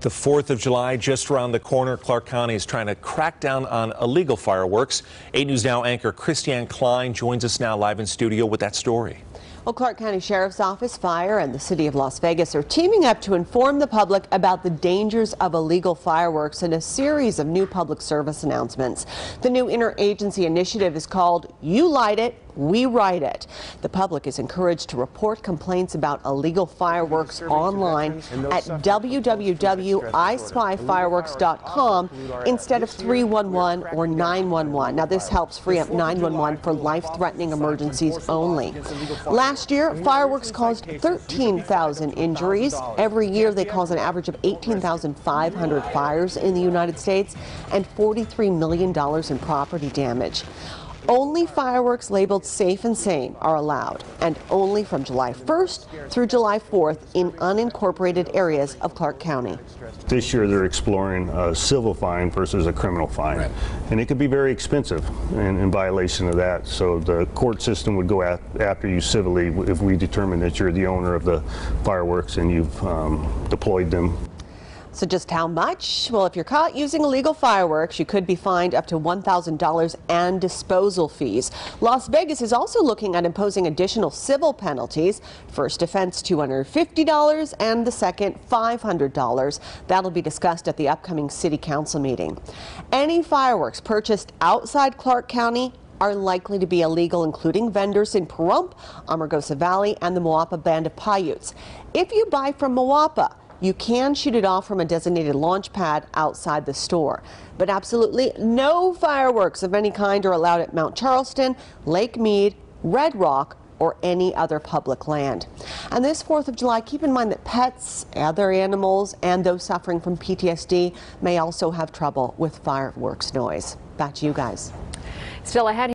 The 4th of July just around the corner. Clark County is trying to crack down on illegal fireworks. 8 News Now anchor Christiane Klein joins us now live in studio with that story. Well, Clark County Sheriff's Office, Fire, and the City of Las Vegas are teaming up to inform the public about the dangers of illegal fireworks in a series of new public service announcements. The new interagency initiative is called You Light It, We Write It. The public is encouraged to report complaints about illegal fireworks online at www.ispyfireworks.com instead of 311 or 911. Now, this helps free up 911 for life-threatening emergencies only. Last Last year, fireworks caused 13,000 injuries. Every year, they cause an average of 18,500 fires in the United States and $43 million in property damage. Only fireworks labeled safe and sane are allowed, and only from July 1st through July 4th in unincorporated areas of Clark County. This year they're exploring a civil fine versus a criminal fine, right. and it could be very expensive in, in, violation of that. So the court system would go at, after you civilly if we determine that you're the owner of the fireworks and you've um, deployed them so just how much? Well, if you're caught using illegal fireworks, you could be fined up to $1,000 and disposal fees. Las Vegas is also looking at imposing additional civil penalties. First offense $250 and the second $500. That'll be discussed at the upcoming city council meeting. Any fireworks purchased outside Clark County are likely to be illegal, including vendors in Pahrump, Amargosa Valley, and the Moapa Band of Paiutes. If you buy from Moapa, you can shoot it off from a designated launch pad outside the store. But absolutely no fireworks of any kind are allowed at Mount Charleston, Lake Mead, Red Rock, or any other public land. And this 4th of July, keep in mind that pets, other animals, and those suffering from PTSD may also have trouble with fireworks noise. Back to you guys. Still ahead.